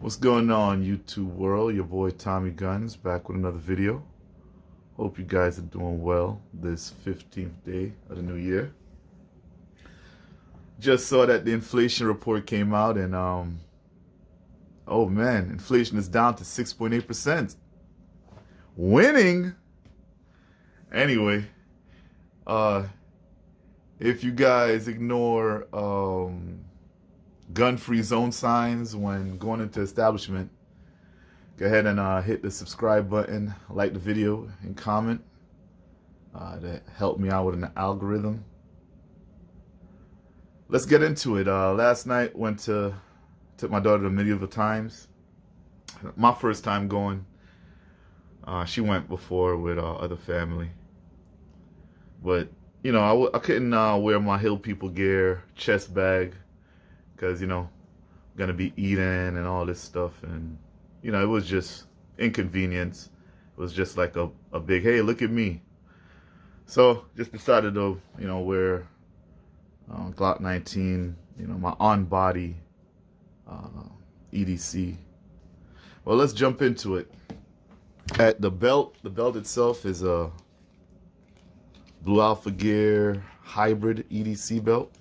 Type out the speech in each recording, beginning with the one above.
What's going on YouTube world? Your boy Tommy Gunzz back with another video. Hope you guys are doing well this 15th day of the new year. Just saw that the inflation report came out and um oh man, inflation is down to 6.8%. Winning. Anyway, uh if you guys ignore um gun-free zone signs when going into establishment, go ahead and uh, hit the subscribe button, like the video, and comment. Uh, that helped me out with an algorithm. Let's get into it. Uh, last night went to took my daughter to medieval times. My first time going. Uh, she went before with uh, other family, but you know I w I couldn't uh, wear my hill people gear, chest bag because you know gonna be eating and all this stuff and you know it was just inconvenience. It was just like a, a big hey look at me. So just decided to you know wear uh, Glock 19 you know my on body uh, EDC well let's jump into it. At the belt the belt itself is a blue alpha gear hybrid EDC belt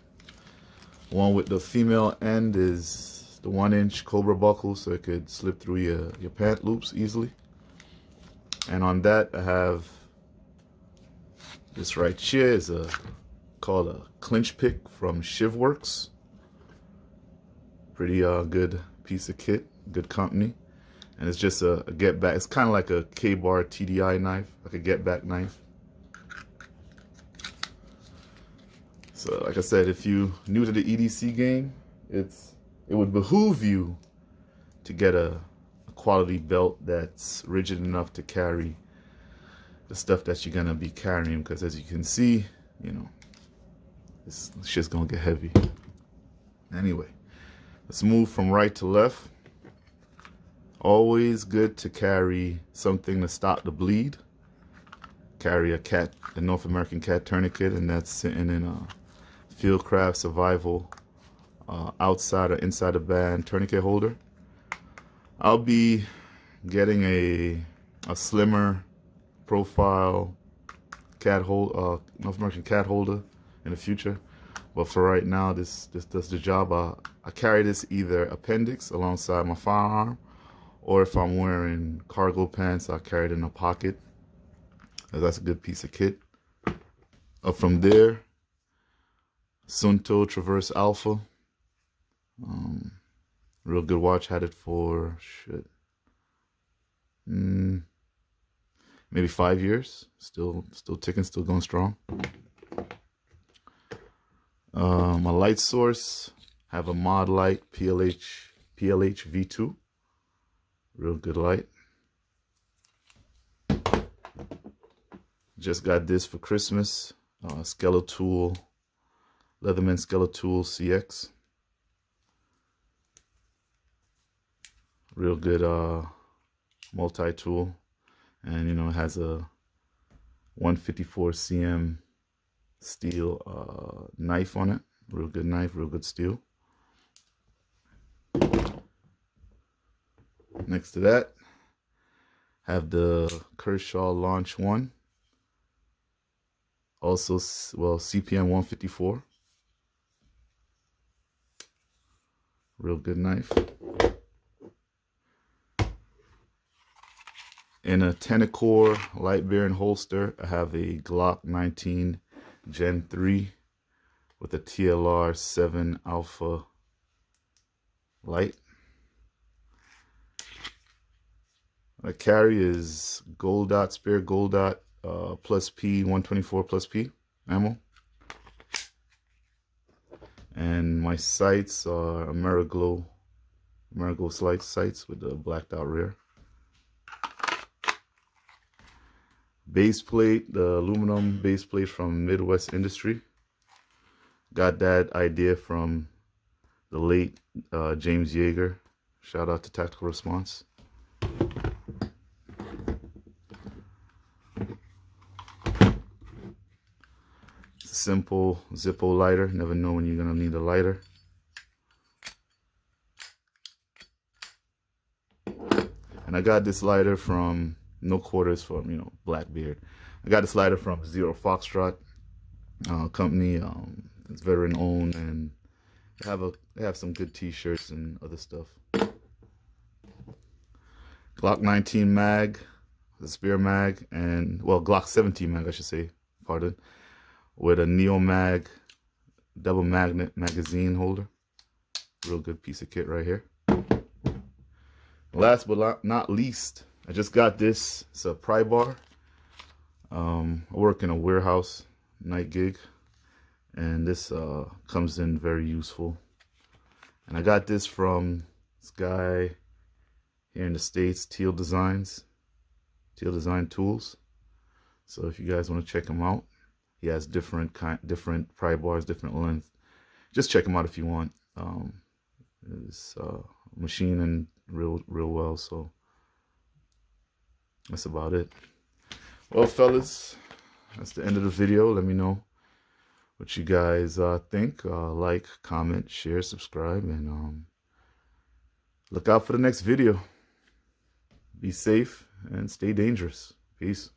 one with the female end is the one inch Cobra buckle so it could slip through your, your pant loops easily. And on that I have this right here is a called a clinch pick from Shivworks. Pretty uh, good piece of kit, good company. And it's just a, a get back. It's kind of like a KA-BAR TDI knife, like a get back knife. So like I said, if you new to the EDC game, it's it would behoove you to get a, a quality belt that's rigid enough to carry the stuff that you're gonna be carrying. Because as you can see, you know, this shit's gonna get heavy. Anyway, let's move from right to left. Always good to carry something to stop the bleed. Carry a cat, a North American cat tourniquet, and that's sitting in a Fieldcraft Survival uh, outside or inside the band tourniquet holder. I'll be getting a a slimmer profile cat hold uh, North American cat holder in the future. But for right now, this this does the job. I, I carry this either appendix alongside my firearm, or if I'm wearing cargo pants, I carry it in a pocket. That's a good piece of kit. Up from there, Suunto Traverse Alpha. Um, real good watch. Had it for shit. Mm, maybe five years. Still, still ticking. Still going strong. Uh, my light source have a Modlite PLH PLH V2. Real good light. Just got this for Christmas. Uh, Skeletool Leatherman Skeletool CX. Real good uh, multi-tool. And, you know, it has a 154 cm steel uh, knife on it. Real good knife, real good steel. Next to that, have the Kershaw Launch 1. Also, well, CPM 154. Real good knife. In a Tenicor light bearing holster, I have a Glock 19 Gen 3 with a TLR 7 Alpha light. My carry is Gold Dot, Spare Gold Dot uh, plus P, 124 plus P ammo. And my sights are Ameriglow Ameriglow Slight sights with the blacked out rear. Base plate, the aluminum base plate from Midwest Industry. Got that idea from the late uh, James Yeager. Shout out to Tactical Response. Simple Zippo lighter. Never know when you're going to need a lighter. And I got this lighter from No Quarters from, you know, Blackbeard. I got this lighter from Zero Foxtrot uh, company. Um, it's veteran owned and they have a they have some good t-shirts and other stuff. Glock 19 mag, the spear mag, and well Glock 17 mag I should say, pardon, with a Neomag double magnet magazine holder. Real good piece of kit right here. Last but not least, I just got this. It's a pry bar. Um, I work in a warehouse night gig, and this uh, comes in very useful. And I got this from this guy here in the States, Teal Designs, Teal Design Tools. So if you guys want to check them out, he has different kind, different pry bars, different length. Just check him out if you want. Um, his uh, machining real, real well. So that's about it. Well, fellas, that's the end of the video. Let me know what you guys uh, think. Uh, like, comment, share, subscribe, and um, look out for the next video. Be safe and stay dangerous. Peace.